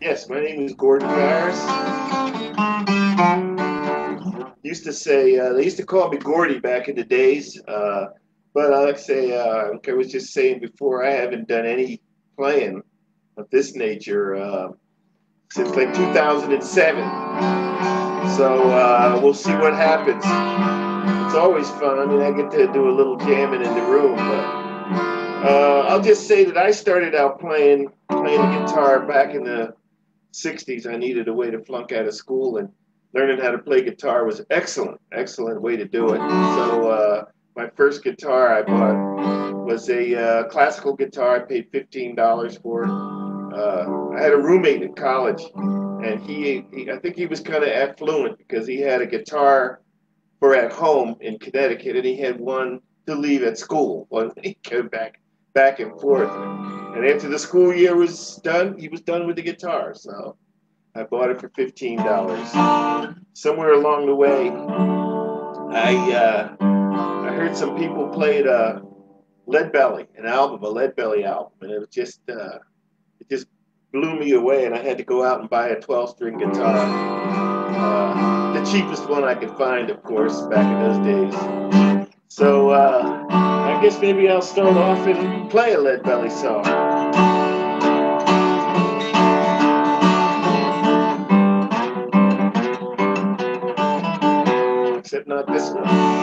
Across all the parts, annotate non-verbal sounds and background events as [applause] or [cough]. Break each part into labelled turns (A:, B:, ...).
A: Yes, my name is Gordon Farris. Used to say uh, they used to call me Gordy back in the days, uh, but I like say uh, like I was just saying before, I haven't done any playing of this nature uh, since like 2007. So uh, we'll see what happens. It's always fun. I mean, I get to do a little jamming in the room, but uh, I'll just say that I started out playing playing guitar back in the 60s. I needed a way to flunk out of school, and learning how to play guitar was excellent, excellent way to do it. So uh, my first guitar I bought was a uh, classical guitar. I paid $15 for it. Uh, I had a roommate in college, and he, he I think he was kind of affluent because he had a guitar for at home in Connecticut, and he had one to leave at school. [laughs] One he came back back and forth. And after the school year was done, he was done with the guitar. So I bought it for fifteen dollars. Somewhere along the way, I uh, I heard some people played uh, Lead Belly, an album, a Lead Belly album, and it was just uh, it just blew me away. And I had to go out and buy a twelve string guitar, uh, the cheapest one I could find, of course, back in those days. So. Uh, I guess maybe I'll start off and play a Lead Belly song. Except not this one.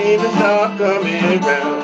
A: even stop coming round.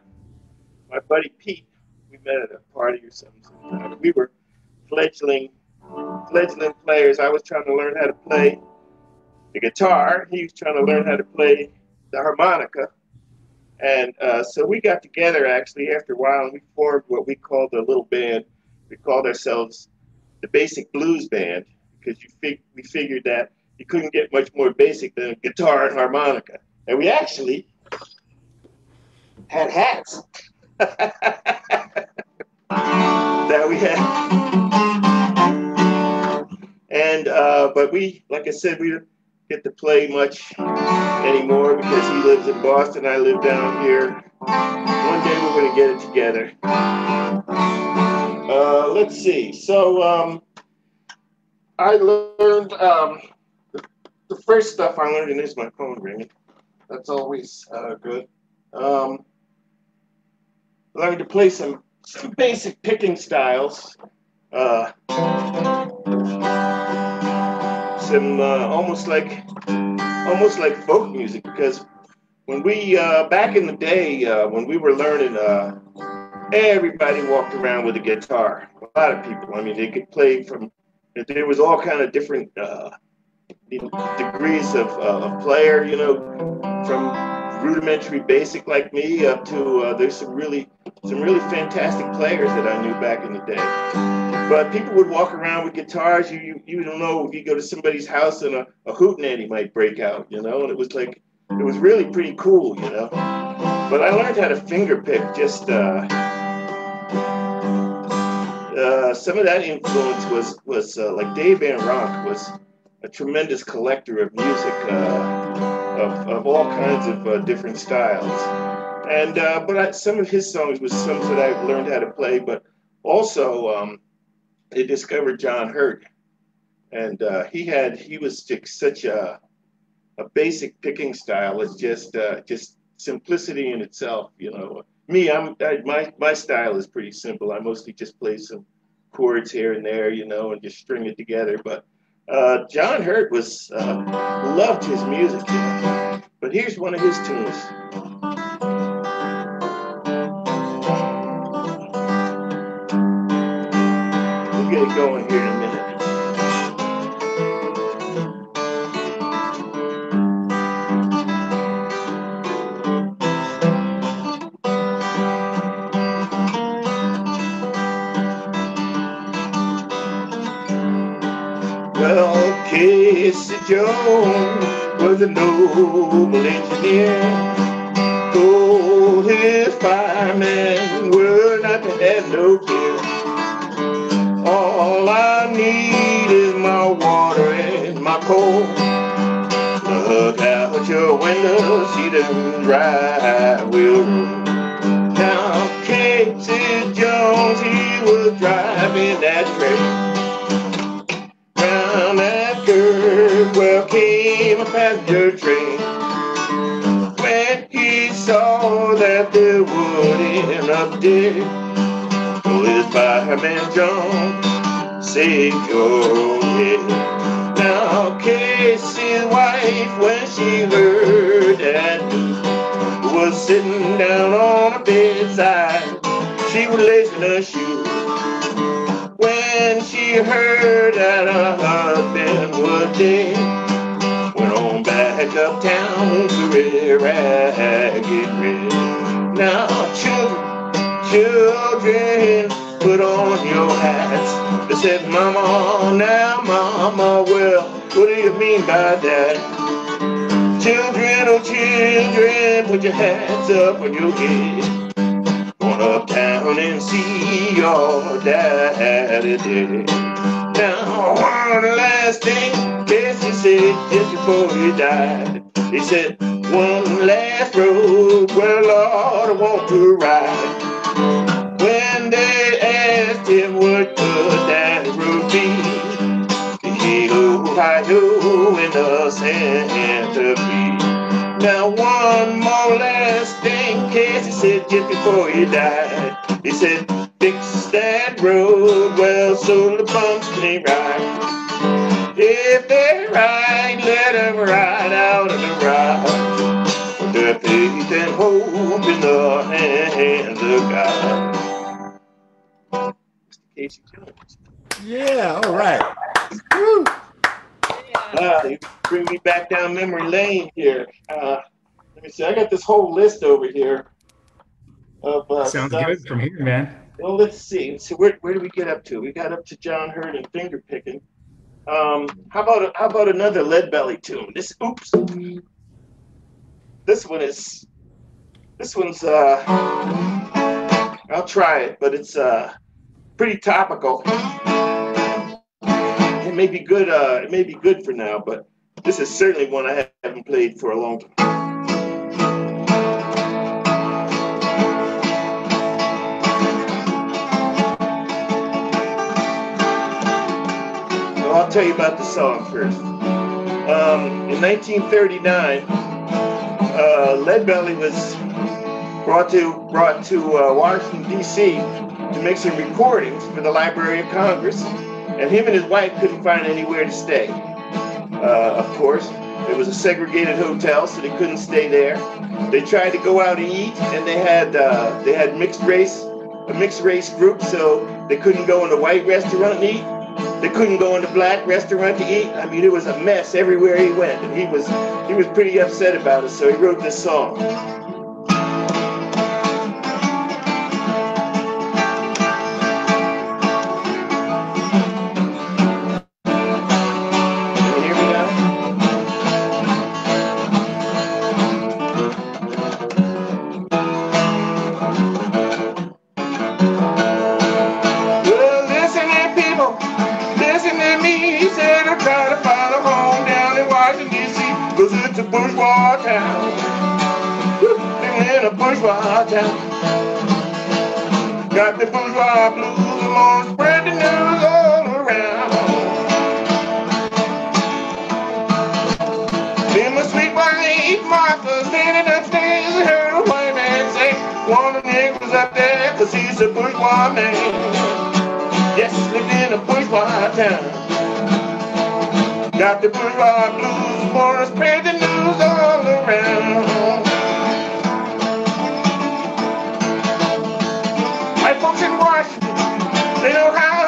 A: my buddy Pete. We met at a party or something. We were fledgling, fledgling players. I was trying to learn how to play the guitar. He was trying to learn how to play the harmonica. And uh, so we got together actually after a while and we formed what we called a little band. We called ourselves the Basic Blues Band because you fig- we figured that you couldn't get much more basic than guitar and harmonica. And we actually had hats [laughs] that we had. And, uh, but we, like I said, we don't get to play much anymore because he lives in Boston, I live down here. One day we're going to get it together. Uh, let's see. So, um, I learned um, the, first stuff I learned, there's my phone ringing. That's always uh, good. Um, learned to play some, some basic picking styles. Uh, some uh, almost like almost like folk music because when we uh, back in the day uh, when we were learning uh, everybody walked around with a guitar a lot of people i mean they could play from there was all kind of different uh, degrees of, of player you know from rudimentary basic like me up to uh, there's some really some really fantastic players that i knew back in the day but people would walk around with guitars. You you, you don't know if you go to somebody's house and a, a hootenanny might break out, you know. And it was like it was really pretty cool, you know. But I learned how to finger pick. Just uh, uh, some of that influence was was uh, like Dave Van Ronk was a tremendous collector of music uh, of of all kinds of uh, different styles. And uh, but I, some of his songs was some that I learned how to play, but also. Um, they discovered John Hurt, and uh, he had he was just such a a basic picking style. It's just uh, just simplicity in itself. You know, me, I'm I, my my style is pretty simple. I mostly just play some chords here and there, you know, and just string it together. But uh, John Hurt was uh, loved his music, but here's one of his tunes. We'll get it going here in a minute. Was a noble engineer. Told his firemen were not to have no fear. All I need is my water and my coal. Look out your window, see them drive wheel Now Casey Jones, he was driving that train. A passenger train. When he saw that there would end up dead his fireman John saved your head. Now Casey's wife, when she heard that news, was sitting down on a bedside. She was lacing her shoes. When she heard that her husband was dead, uptown to Ragged Red. Now, children, children, put on your hats. They said, Mama, now, Mama, well, what do you mean by that? Children, oh children, put your hats up on your head. Going uptown and see your daddy. One last thing, Casey said just before he died. He said, one last road, well, Lord, I want to ride. When they asked him what could that road be, he ho hi ho in the Santa. Now one more last thing, Casey said just before he died. He said, fix that road well so the bumps can ride. If they ride, let them ride out of the ride. Their faith and hope in the hands of God.
B: Casey Jones. Yeah, all right.
A: Woo. Uh, you bring me back down memory lane here. Uh, let me see. I got this whole list over here.
B: Of, uh, Sounds stuff. good from here, man.
A: Well, let's see. So where, where do we get up to? We got up to John Hurt and finger picking. Um, how about how about another Lead Belly tune? This oops. This one is this one's uh I'll try it, but it's uh pretty topical. It may be good. Uh, it may be good for now, but this is certainly one I haven't played for a long time. Tell you about the song first. Um, in 1939, uh, Leadbelly was brought to brought to uh, Washington D.C. to make some recordings for the Library of Congress, and him and his wife couldn't find anywhere to stay. Uh, of course, it was a segregated hotel, so they couldn't stay there. They tried to go out and eat, and they had uh, they had mixed race a mixed race group, so they couldn't go in the white restaurant and eat. They couldn't go in the black restaurant to eat. I mean, it was a mess everywhere he went, and he was he was pretty upset about it. So he wrote this song. Bourgeois home down in Washington, D.C. Cause it's a bourgeois town. Living in a bourgeois town Got the bourgeois blues along, spread the news all around. Then my sweet wife Martha standing upstairs and heard a white man say, one of the niggas up there, cause he's a bourgeois man. Yes, lived in a bourgeois town. Got the bourgeois blues, wanna spread the news all around. White folks in Washington, They know how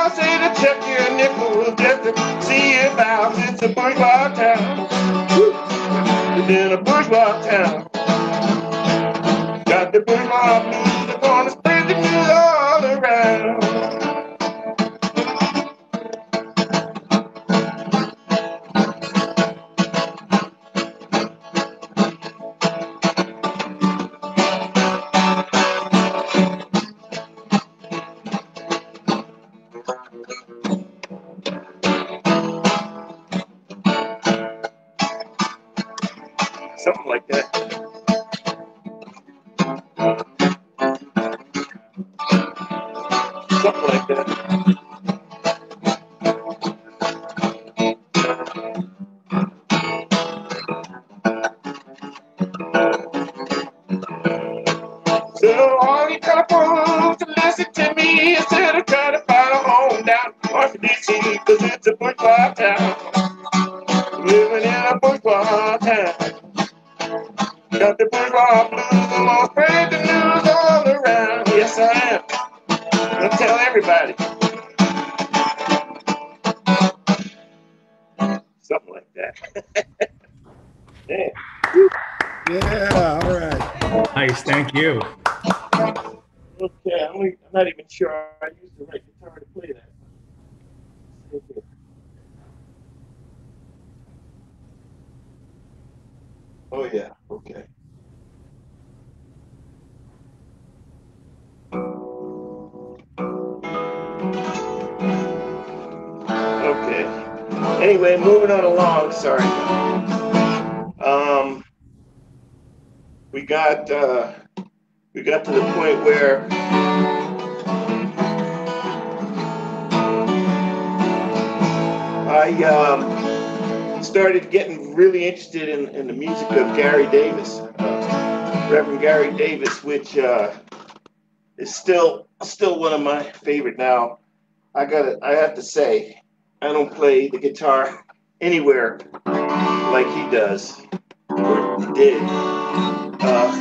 A: Oh, yeah. Okay. Okay. Anyway, moving on along. Sorry. Um, we got uh, we got to the point where I um, Gary Davis, uh, Reverend Gary Davis, which uh, is still still one of my favorite. Now, I got I have to say, I don't play the guitar anywhere like he does or he did. Uh,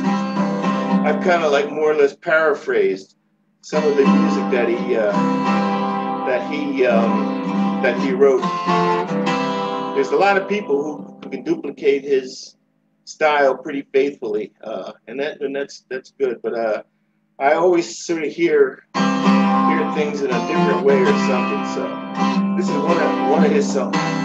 A: I've kind of like more or less paraphrased some of the music that he uh, that he um, that he wrote. There's a lot of people who can duplicate his style pretty faithfully, uh, and that and that's that's good. But uh, I always sort of hear hear things in a different way or something. So this is one of one of his songs.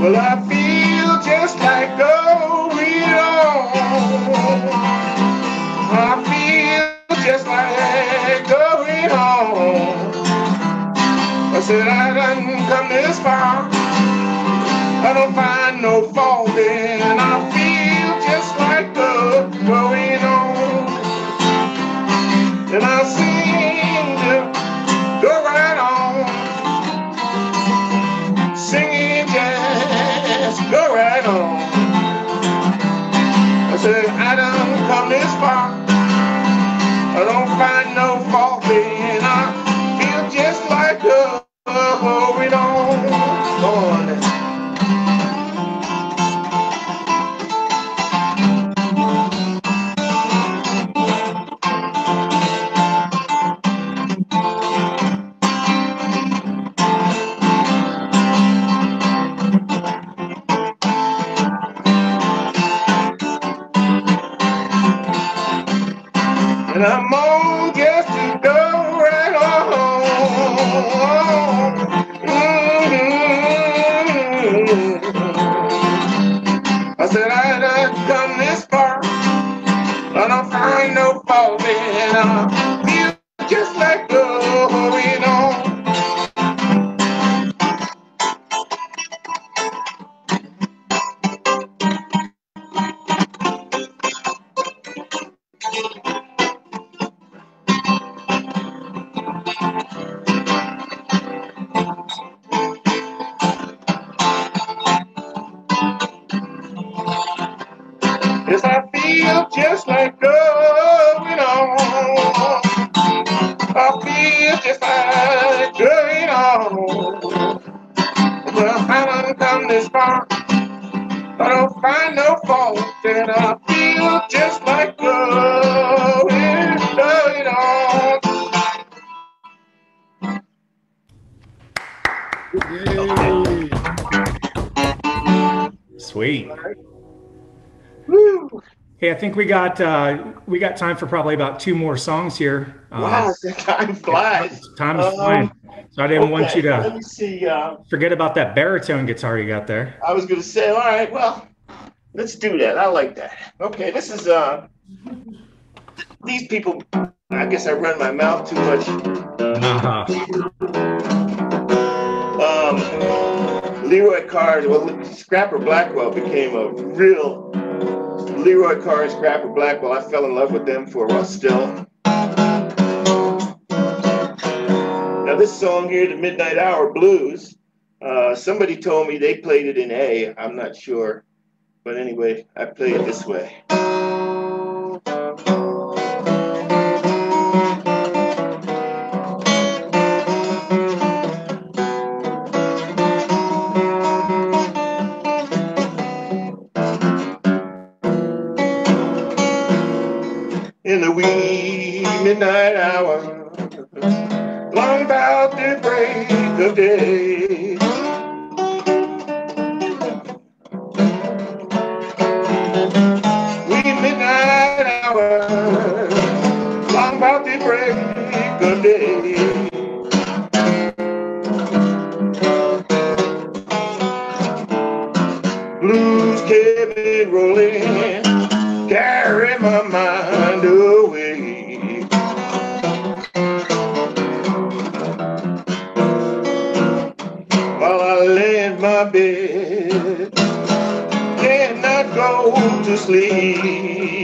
A: Well, I feel just like going on. I feel just like going home. I said I done come this far. I don't find no fault in. I feel just like going on. And I see.
B: Hey, I think we got uh, we got time for probably about two more songs here. Uh,
A: Wow, [laughs] the time flies.
B: Time is
A: Um,
B: flying. So I didn't want you
A: to Let me see. Uh,
B: forget about that baritone guitar you got there.
A: I was gonna say, all right, well, let's do that. I like that. Okay, this is uh these people I guess I run my mouth too much.
B: Uh-huh.
A: Um Leroy Carr, well Scrapper Blackwell became a real Leroy Carr and Scrapper Blackwell. I fell in love with them for a while still. Now this song here, the Midnight Hour Blues, uh, somebody told me they played it in A. I'm not sure. But anyway, I play it this way. To sleep.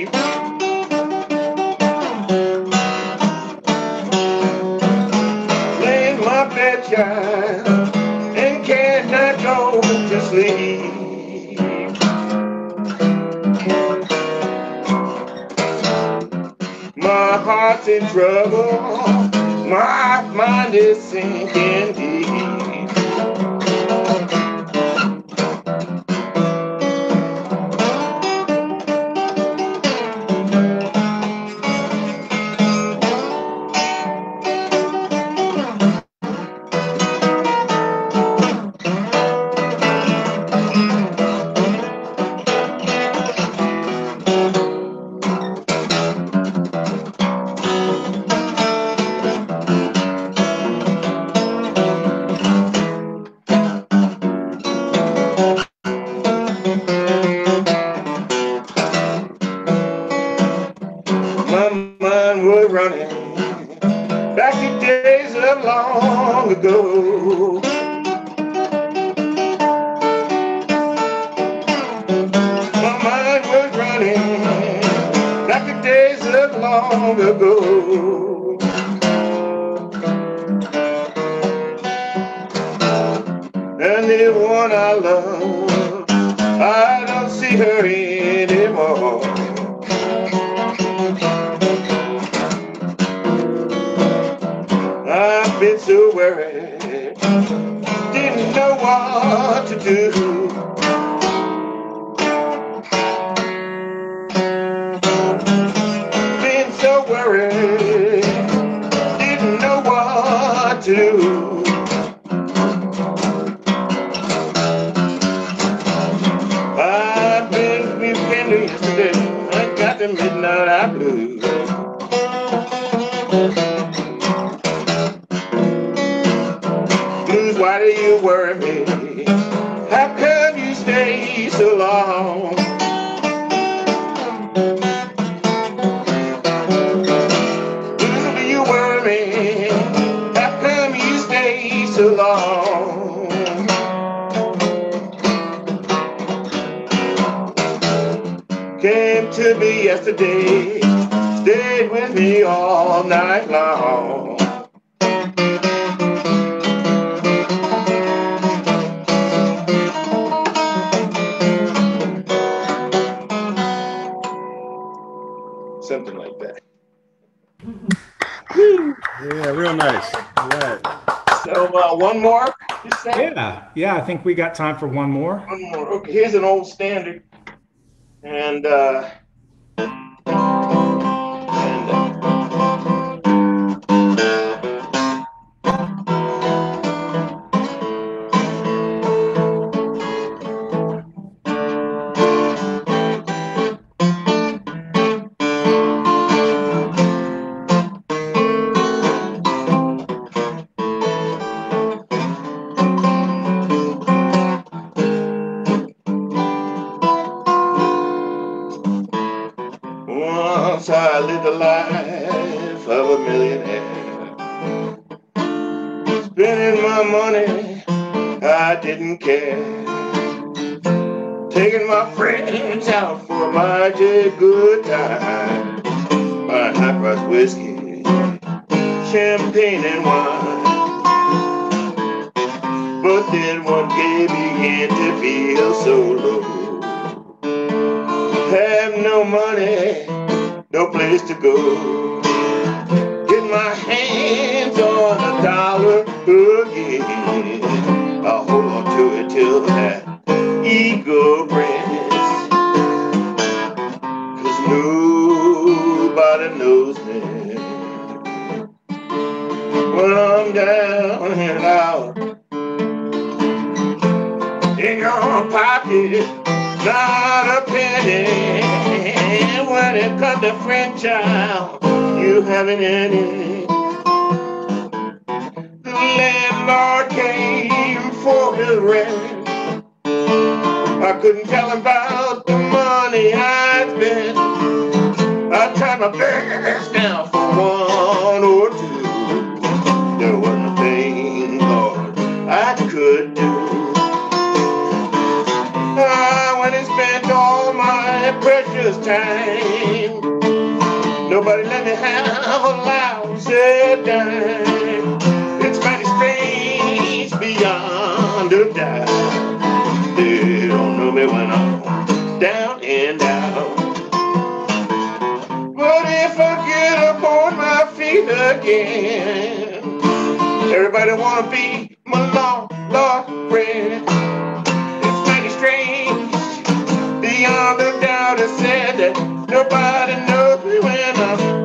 A: The one I love, I don't see her anymore. Why do you worry me? How come you stay so long? Blues, do you worry me? How come you stay so long? Came to me yesterday, stayed with me all night long. One more.
B: Yeah, yeah. I think we got time for one more.
A: One more. Okay, here's an old standard. And uh Taking my friends out for a mighty good time. Buying high price whiskey, champagne and wine. But then one day began to feel so low have no money, no place to go. Get my hands on a dollar again. I'll hold on to it till that It friend child, you haven't any. The landlord came for his rent. I couldn't tell him about the money I spent. I tried my best now for one or two. A lousy dime. It's mighty strange beyond a doubt. They don't know me when I'm down and out. But if I get up on my feet again, everybody wanna be my Lord, Lord friend. It's mighty strange beyond a doubt. I said that nobody knows me when I'm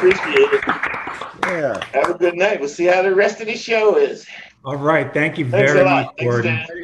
A: Appreciate it.
C: Yeah.
A: Have a good night. We'll see how the rest of the show is.
B: All right. Thank you
A: Thanks
B: very much, Gordon.
A: Dan.
C: There you